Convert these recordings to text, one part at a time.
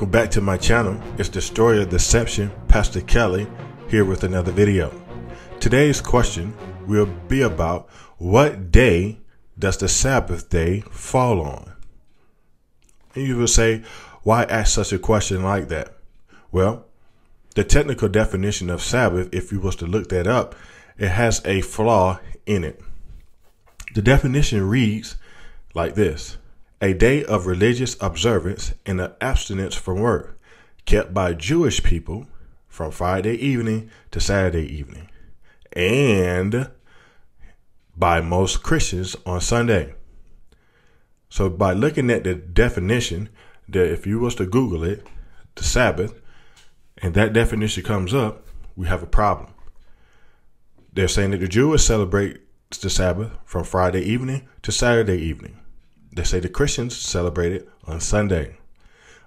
Welcome back to my channel. It's Destroyer Deception, Pastor Kelly, here with another video. Today's question will be about what day does the Sabbath day fall on? And you will say, why ask such a question like that? Well, the technical definition of Sabbath, if you was to look that up, it has a flaw in it. The definition reads like this a day of religious observance and abstinence from work, kept by Jewish people from Friday evening to Saturday evening, and by most Christians on Sunday. So, by looking at the definition, that if you was to Google it, the Sabbath, and that definition comes up, we have a problem. They're saying that the Jews celebrate the Sabbath from Friday evening to Saturday evening. They say the Christians celebrate it on Sunday,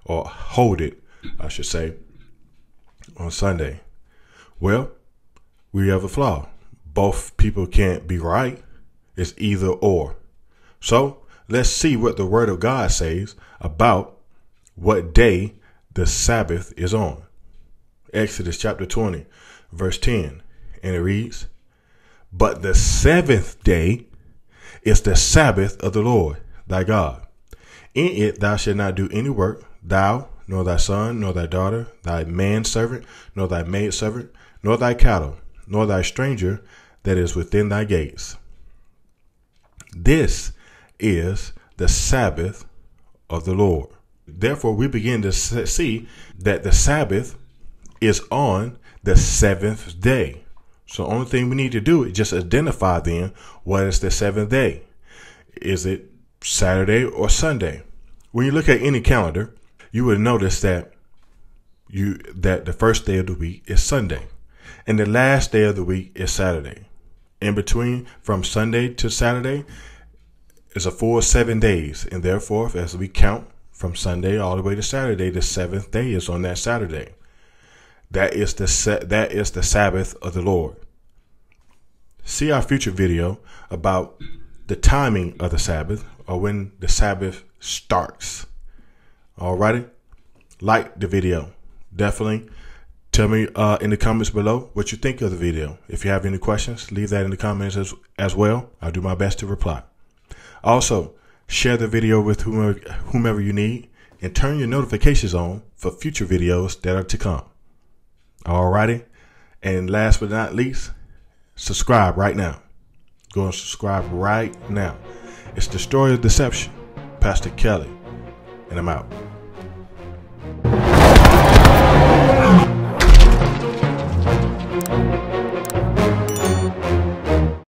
or hold it, I should say, on Sunday. Well, we have a flaw. Both people can't be right. It's either or. So let's see what the Word of God says about what day the Sabbath is on. Exodus chapter 20, verse 10. And it reads, But the seventh day is the Sabbath of the Lord thy God. In it thou shalt not do any work, thou, nor thy son, nor thy daughter, thy manservant, nor thy maidservant, nor thy cattle, nor thy stranger that is within thy gates. This is the Sabbath of the Lord. Therefore, we begin to see that the Sabbath is on the seventh day. So, only thing we need to do is just identify then what is the seventh day. Is it Saturday or Sunday. When you look at any calendar, you would notice that you that the first day of the week is Sunday and the last day of the week is Saturday. In between from Sunday to Saturday is a full 7 days and therefore as we count from Sunday all the way to Saturday the seventh day is on that Saturday. That is the that is the Sabbath of the Lord. See our future video about the timing of the Sabbath or when the Sabbath starts. Alrighty? Like the video. Definitely tell me uh, in the comments below what you think of the video. If you have any questions, leave that in the comments as, as well. I'll do my best to reply. Also, share the video with whomever, whomever you need and turn your notifications on for future videos that are to come. Alrighty? And last but not least, subscribe right now. Go and subscribe right now. It's Destroyer Deception, Pastor Kelly, and I'm out.